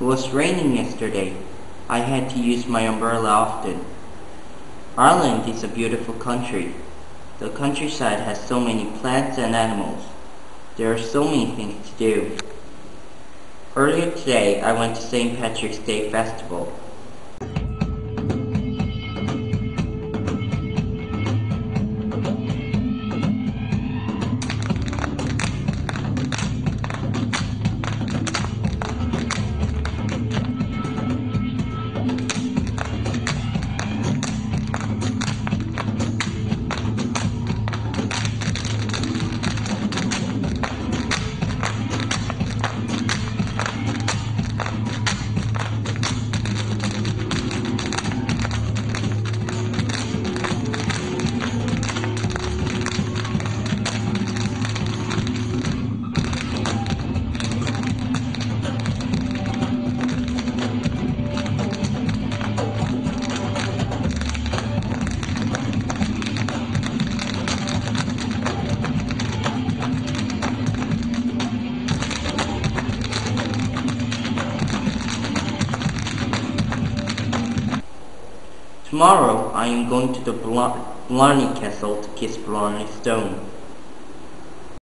It was raining yesterday. I had to use my umbrella often. Ireland is a beautiful country. The countryside has so many plants and animals. There are so many things to do. Earlier today, I went to St. Patrick's Day Festival. Tomorrow I am going to the Blarney Castle to kiss Blarney Stone.